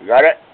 You got it?